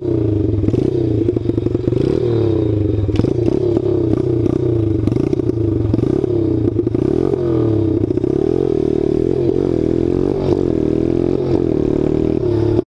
you